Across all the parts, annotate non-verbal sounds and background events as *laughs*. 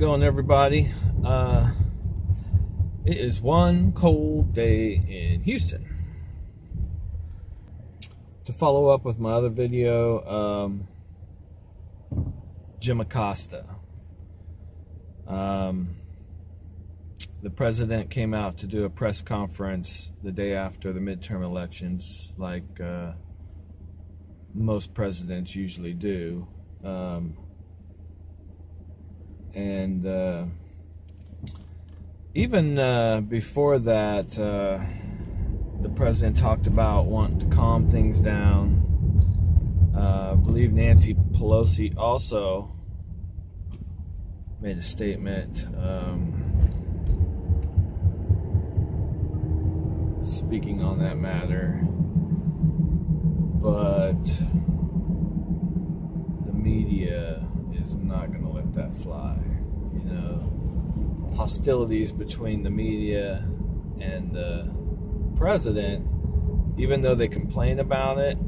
going, everybody? Uh, it is one cold day in Houston. To follow up with my other video, um, Jim Acosta. Um, the president came out to do a press conference the day after the midterm elections, like uh, most presidents usually do. Um, and uh, even uh, before that, uh, the president talked about wanting to calm things down. Uh, I believe Nancy Pelosi also made a statement um, speaking on that matter, but the media is not going to that fly. You know, hostilities between the media and the president, even though they complain about it,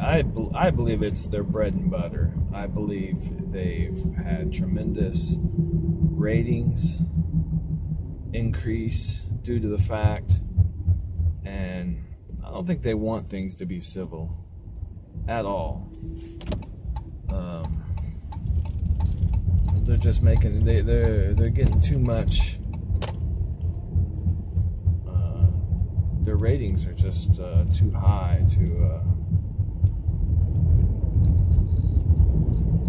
I, I believe it's their bread and butter. I believe they've had tremendous ratings increase due to the fact, and I don't think they want things to be civil at all. Um, they're just making they they're they're getting too much. Uh, their ratings are just uh, too high to uh,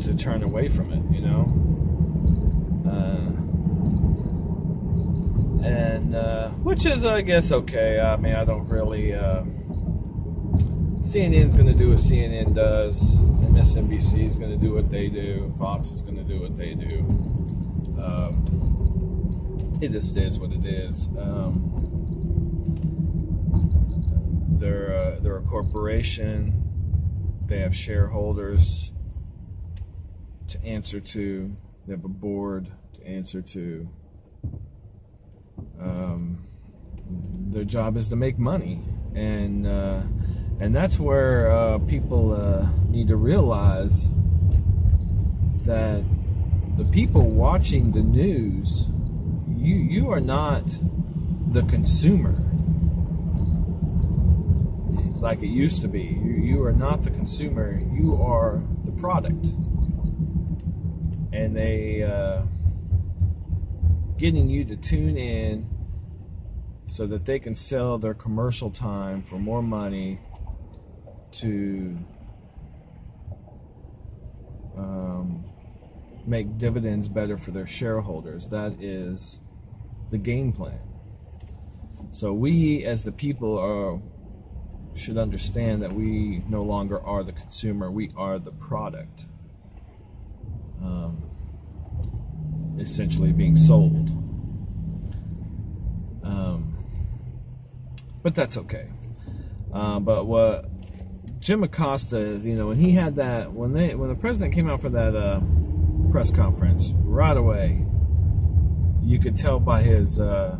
to turn away from it. You know. Uh, and uh, which is, I guess, okay. I mean, I don't really. CNN's going to do what CNN does, MSNBC is going to do what they do, Fox is going to do what they do. Um, it just is what it is. Um, they're they're a corporation. They have shareholders to answer to. They have a board to answer to. Um, their job is to make money, and uh, and that's where uh, people uh, need to realize that the people watching the news, you you are not the consumer like it used to be. You, you are not the consumer. You are the product, and they uh, getting you to tune in so that they can sell their commercial time for more money to um, make dividends better for their shareholders. That is the game plan. So we, as the people, are should understand that we no longer are the consumer; we are the product. Um, essentially, being sold. Um, but that's okay. Uh, but what Jim Acosta, you know, when he had that, when they, when the president came out for that uh, press conference, right away, you could tell by his, uh,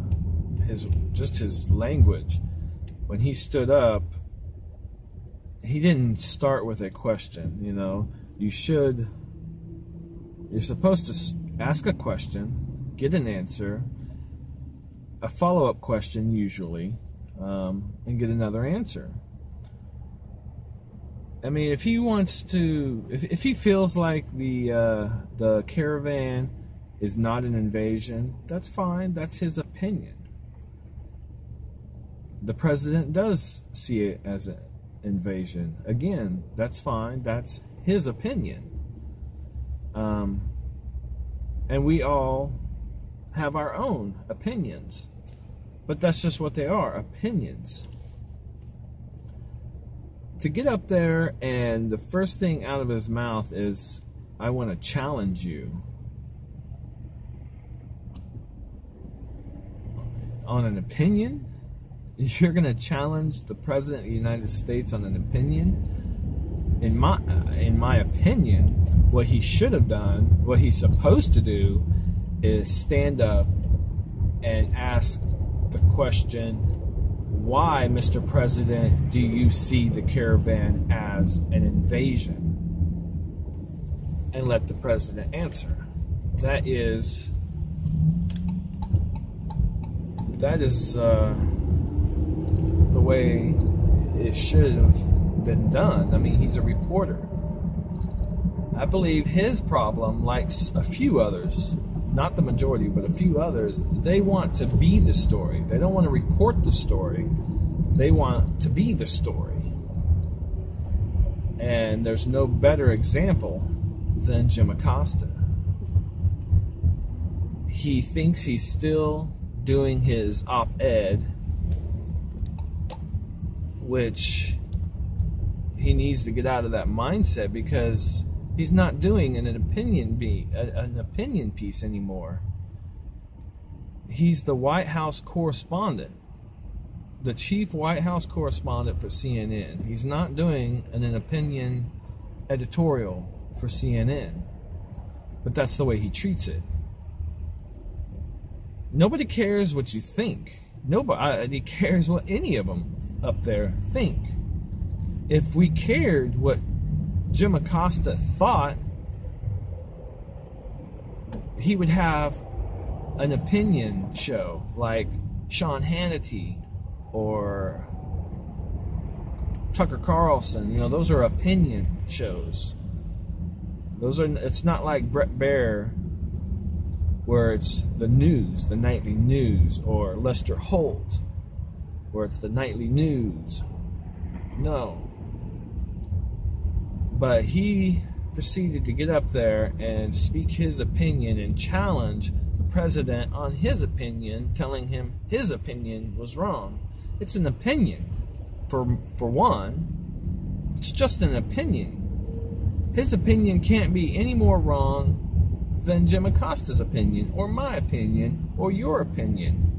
his, just his language. When he stood up, he didn't start with a question. You know, you should, you're supposed to ask a question, get an answer, a follow up question usually, um, and get another answer. I mean, if he wants to, if, if he feels like the uh, the caravan is not an invasion, that's fine. That's his opinion. The president does see it as an invasion. Again, that's fine. That's his opinion. Um, and we all have our own opinions, but that's just what they are opinions to get up there and the first thing out of his mouth is, I want to challenge you on an opinion? *laughs* You're going to challenge the President of the United States on an opinion? In my, uh, in my opinion, what he should have done, what he's supposed to do, is stand up and ask the question why, Mr. President, do you see the caravan as an invasion? and let the president answer. That is that is uh, the way it should have been done. I mean, he's a reporter. I believe his problem, like a few others, not the majority, but a few others, they want to be the story. They don't want to report the story. They want to be the story. And there's no better example than Jim Acosta. He thinks he's still doing his op ed, which he needs to get out of that mindset because he's not doing an opinion be an opinion piece anymore. He's the White House correspondent, the chief White House correspondent for CNN. He's not doing an, an opinion editorial for CNN, but that's the way he treats it. Nobody cares what you think. Nobody cares what any of them up there think. If we cared what Jim Acosta thought, he would have an opinion show like Sean Hannity or Tucker Carlson. You know, those are opinion shows. Those are. It's not like Bret Baier where it's the news, the nightly news, or Lester Holt, where it's the nightly news. No. But he proceeded to get up there and speak his opinion and challenge the president on his opinion, telling him his opinion was wrong. It's an opinion, for, for one. It's just an opinion. His opinion can't be any more wrong than Jim Acosta's opinion, or my opinion, or your opinion.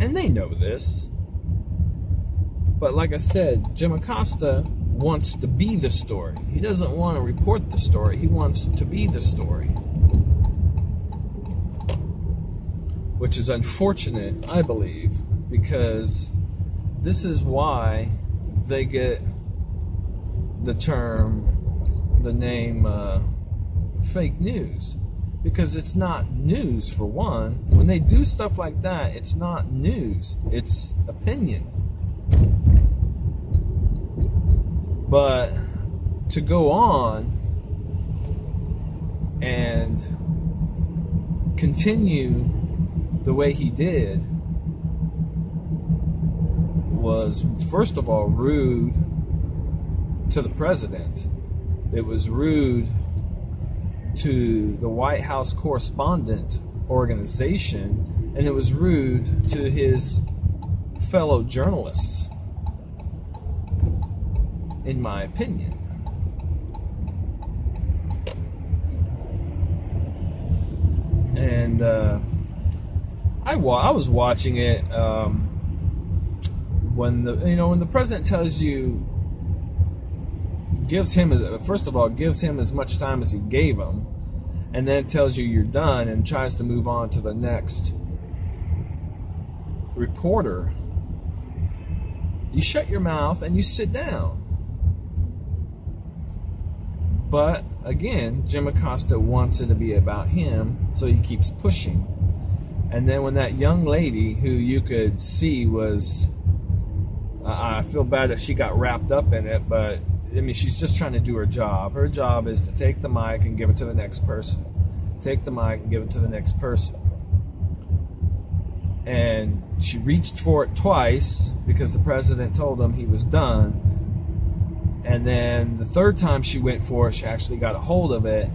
And they know this. But like I said, Jim Acosta wants to be the story. He doesn't want to report the story, he wants to be the story. Which is unfortunate, I believe, because this is why they get the term the name uh, fake news because it's not news for one. When they do stuff like that, it's not news, it's opinion. But to go on and continue the way he did was, first of all, rude to the president. It was rude to the White House correspondent organization, and it was rude to his fellow journalists, in my opinion. And uh, I, wa- I was watching it um, when the you know when the president tells you gives him as first of all gives him as much time as he gave him, and then tells you you're done and tries to move on to the next reporter. You shut your mouth and you sit down. But again, Jim Acosta wants it to be about him, so he keeps pushing. And then when that young lady, who you could see was, I feel bad that she got wrapped up in it, but I mean, she's just trying to do her job. Her job is to take the mic and give it to the next person. Take the mic and give it to the next person. And she reached for it twice because the president told him he was done. And then the third time she went for it, she actually got a hold of it.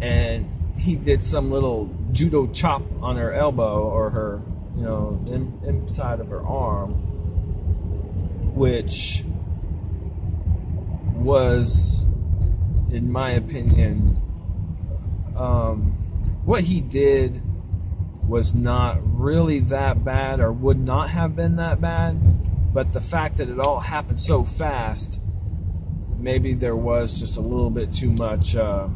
And he did some little judo chop on her elbow or her, you know, in, inside of her arm, which was, in my opinion, um, what he did was not really that bad or would not have been that bad. But the fact that it all happened so fast, maybe there was just a little bit too much uh,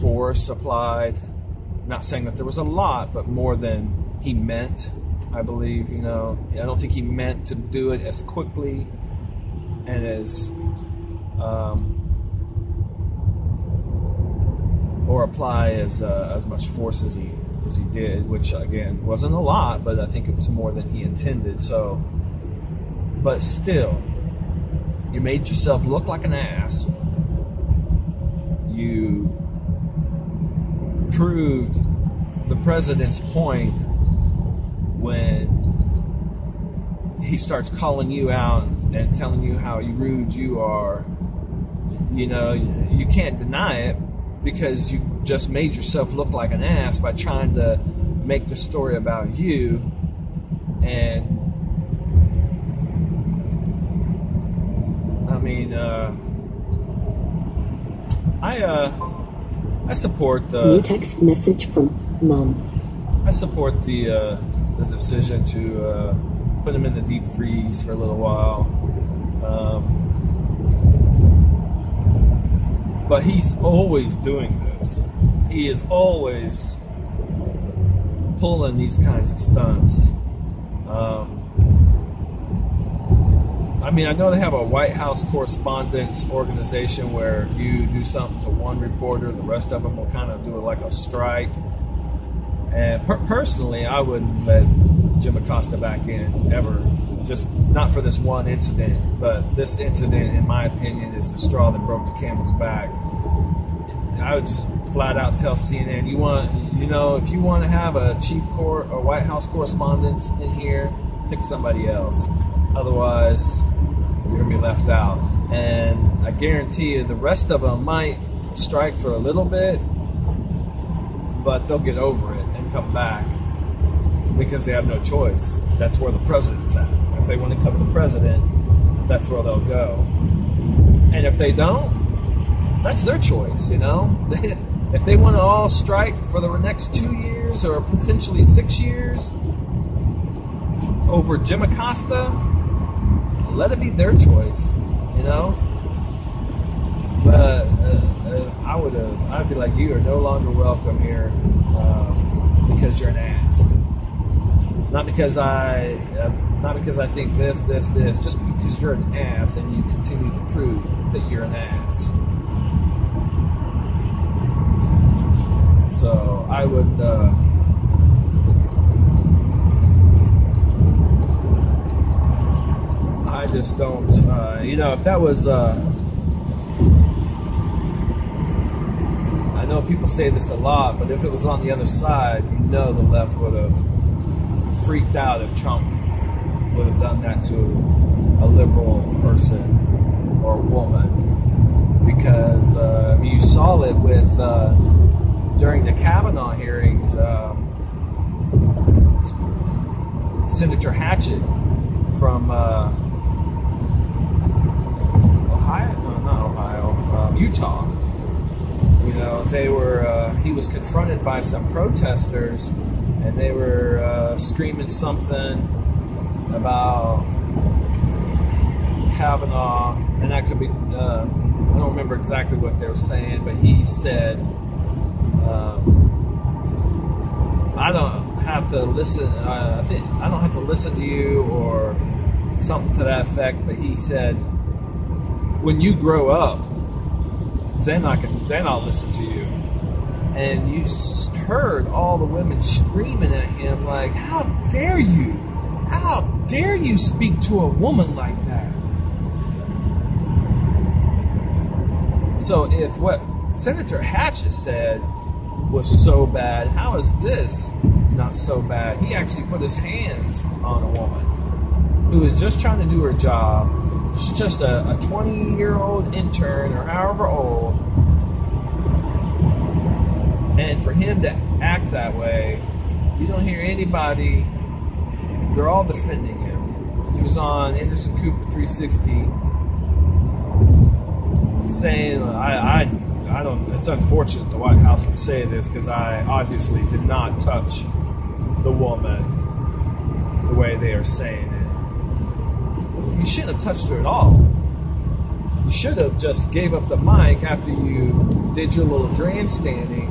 force applied. Not saying that there was a lot, but more than he meant, I believe. You know, I don't think he meant to do it as quickly and as um, or apply as uh, as much force as he as he did, which again wasn't a lot, but I think it was more than he intended. So, but still, you made yourself look like an ass. You proved the president's point when he starts calling you out and telling you how rude you are. You know, you can't deny it because you just made yourself look like an ass by trying to make the story about you and mean uh, I uh I support the new text message from mom I support the uh, the decision to uh, put him in the deep freeze for a little while um, but he's always doing this. He is always pulling these kinds of stunts. Um, I mean, I know they have a White House correspondence organization where if you do something to one reporter, the rest of them will kind of do it like a strike. And per- personally, I wouldn't let Jim Acosta back in ever just not for this one incident, but this incident, in my opinion, is the straw that broke the camel's back. I would just flat out tell CNN, you want, you know, if you want to have a chief court or White House correspondence in here, pick somebody else. Otherwise, you're gonna be left out. And I guarantee you, the rest of them might strike for a little bit, but they'll get over it and come back because they have no choice. That's where the president's at. If they want to cover the president, that's where they'll go. And if they don't, that's their choice, you know? *laughs* if they want to all strike for the next two years or potentially six years over Jim Acosta, let it be their choice, you know? But uh, uh, I would uh, I'd be like, you are no longer welcome here um, because you're an ass. Not because I, uh, not because I think this, this, this. Just because you're an ass and you continue to prove that you're an ass. So I would. Uh, I just don't. Uh, you know, if that was. Uh, I know people say this a lot, but if it was on the other side, you know the left would have freaked out if Trump would have done that to a liberal person or woman. Because uh, you saw it with uh, during the Kavanaugh hearings. Um, Senator Hatchett from uh, Ohio, no, not Utah. You know, they were. Uh, he was confronted by some protesters, and they were uh, screaming something about Kavanaugh, and that could be. Uh, I don't remember exactly what they were saying, but he said, um, "I don't have to listen. Uh, I think I don't have to listen to you, or something to that effect." But he said, "When you grow up." Then I can then I'll listen to you. And you heard all the women screaming at him like, "How dare you? How dare you speak to a woman like that?" So if what Senator Hatchett said was so bad, how is this not so bad? He actually put his hands on a woman who was just trying to do her job She's just a, a 20 year old intern or however old. And for him to act that way, you don't hear anybody, they're all defending him. He was on Anderson Cooper 360 saying, I, I, I don't, it's unfortunate the White House would say this because I obviously did not touch the woman the way they are saying you shouldn't have touched her at all. You should have just gave up the mic after you did your little grandstanding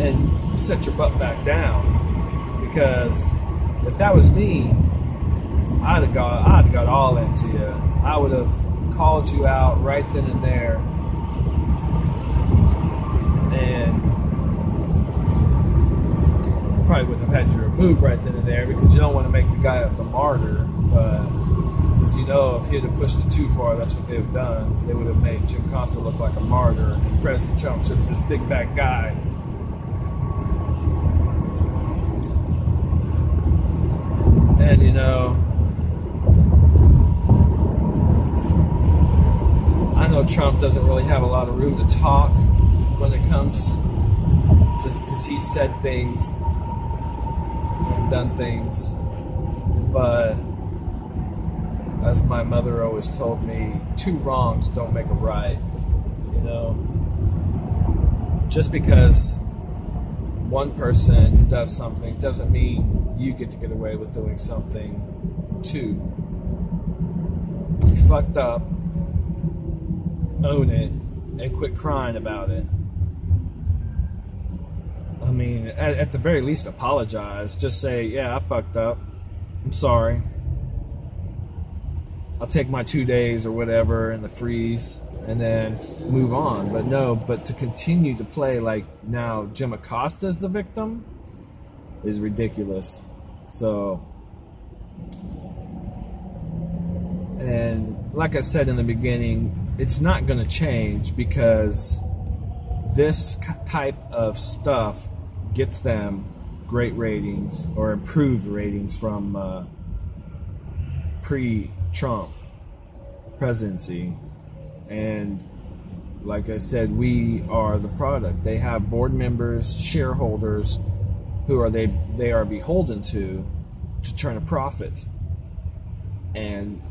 and set your butt back down. Because if that was me, I'd have got I'd have got all into you. I would have called you out right then and there. And probably wouldn't have had you removed right then and there because you don't want to make the guy up the martyr. But because you know, if he had pushed it too far, that's what they'd have done. They would have made Jim Acosta look like a martyr, and President Trump's just this big bad guy. And you know, I know Trump doesn't really have a lot of room to talk when it comes to because he said things and done things, but as my mother always told me, two wrongs don't make a right. You know, just because one person does something doesn't mean you get to get away with doing something too. You fucked up, own it, and quit crying about it. I mean, at, at the very least, apologize. Just say, yeah, I fucked up. I'm sorry. I'll take my two days or whatever in the freeze and then move on. But no, but to continue to play like now Jim Acosta's the victim is ridiculous. So, and like I said in the beginning, it's not going to change because this type of stuff gets them great ratings or improved ratings from uh, pre Trump presidency. And like I said, we are the product. They have board members, shareholders who are they they are beholden to to turn a profit. And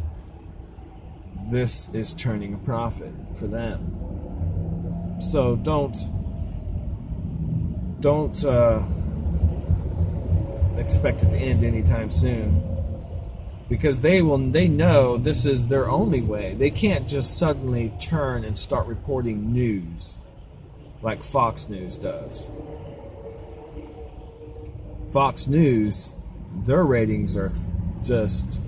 this is turning a profit for them. So don't don't uh, expect it to end anytime soon because they will they know this is their only way. They can't just suddenly turn and start reporting news like Fox News does. Fox News, their ratings are just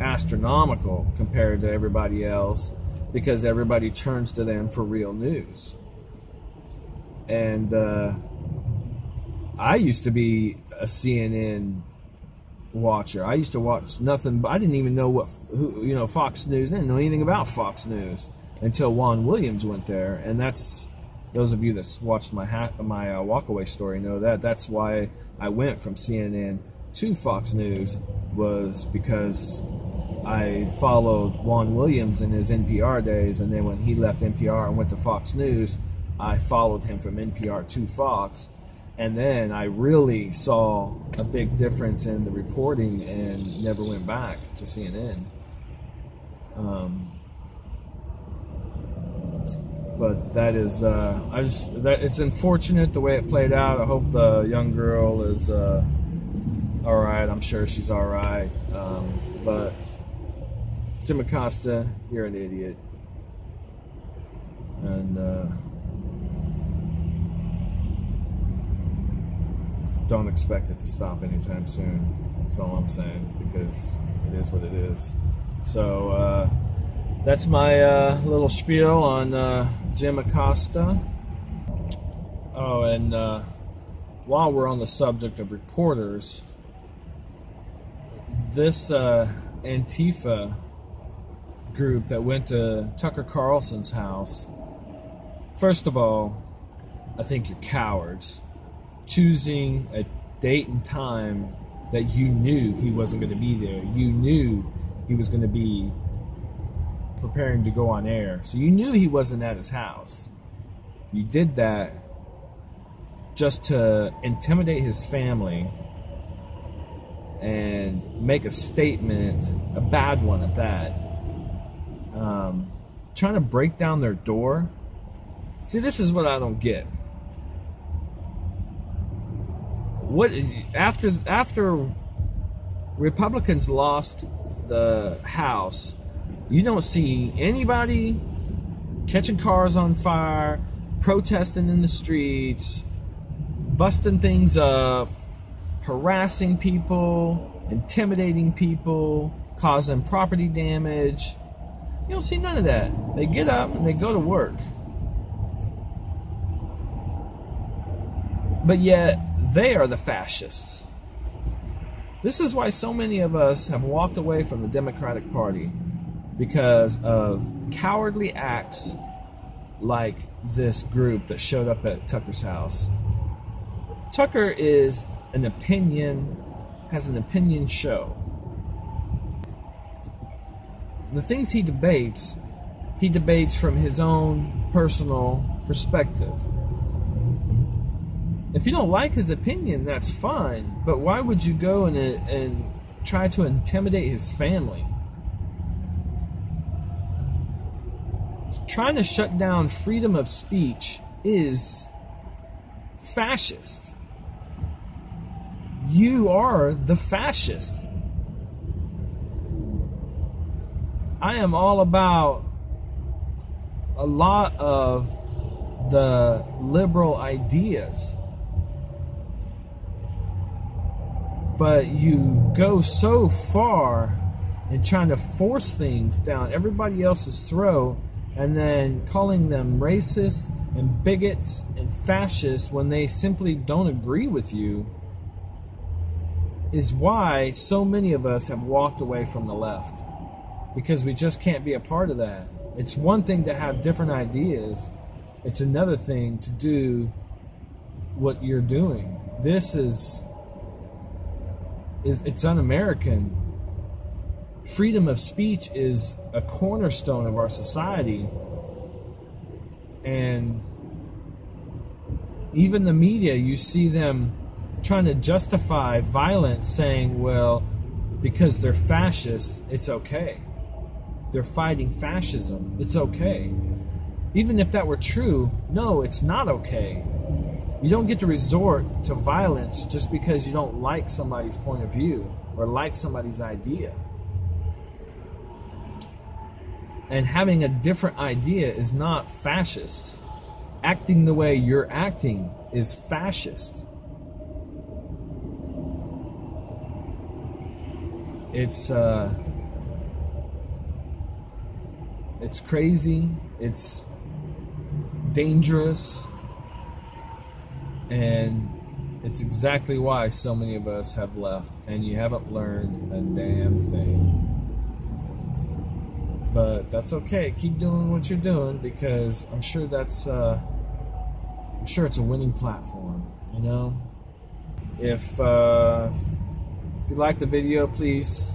astronomical compared to everybody else because everybody turns to them for real news. And uh, I used to be a CNN watcher. I used to watch nothing, but I didn't even know what who, you know Fox News. I didn't know anything about Fox News until Juan Williams went there, and that's those of you that watched my ha- my uh, walkaway story know that that's why I went from CNN to Fox News was because I followed Juan Williams in his NPR days, and then when he left NPR and went to Fox News, I followed him from NPR to Fox, and then I really saw a big difference in the reporting and never went back to CNN. Um, but that is, uh, I just that it's unfortunate the way it played out. I hope the young girl is uh, all right. I'm sure she's all right. Um, but Jim Acosta, you're an idiot, and. Uh, don't expect it to stop anytime soon. That's all I'm saying because it is what it is. So uh, that's my uh, little spiel on uh, Jim Acosta. Oh, and uh, while we're on the subject of reporters, this uh, Antifa group that went to Tucker Carlson's house, first of all, I think you're cowards choosing a date and time that you knew he wasn't going to be there. You knew he was going to be preparing to go on air. So you knew he wasn't at his house. You did that just to intimidate his family and make a statement, a bad one at that. Um, trying to break down their door. See, this is what I don't get. What is after after Republicans lost the House, you don't see anybody catching cars on fire, protesting in the streets, busting things up, harassing people, intimidating people, causing property damage. You don't see none of that. They get up and they go to work. But yet, they are the fascists. This is why so many of us have walked away from the Democratic Party because of cowardly acts like this group that showed up at Tucker's house. Tucker is an opinion, has an opinion show. The things he debates, he debates from his own personal perspective. If you don't like his opinion, that's fine. But why would you go and, uh, and try to intimidate his family? Trying to shut down freedom of speech is fascist. You are the fascist. I am all about a lot of the liberal ideas. But you go so far in trying to force things down everybody else's throat and then calling them racist and bigots and fascists when they simply don't agree with you is why so many of us have walked away from the left because we just can't be a part of that. It's one thing to have different ideas, it's another thing to do what you're doing. This is is it's un-American. Freedom of speech is a cornerstone of our society. And even the media, you see them trying to justify violence, saying, well, because they're fascists, it's okay. They're fighting fascism, it's okay. Even if that were true, no, it's not okay. You don't get to resort to violence just because you don't like somebody's point of view or like somebody's idea. And having a different idea is not fascist. Acting the way you're acting is fascist. It's uh it's crazy, it's dangerous, and it's exactly why so many of us have left and you haven't learned a damn thing. But that's okay. Keep doing what you're doing because I'm sure that's uh I'm sure it's a winning platform, you know? If uh if you like the video, please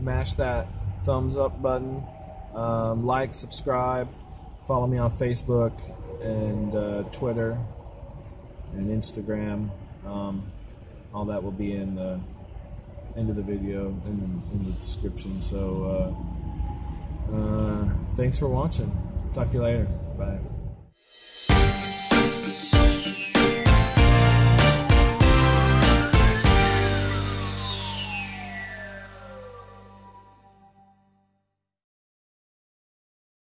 mash that thumbs up button. Um, like, subscribe, follow me on Facebook and uh, Twitter and Instagram. Um, all that will be in the end of the video in, in the description. So, uh, uh, thanks for watching. Talk to you later. Bye.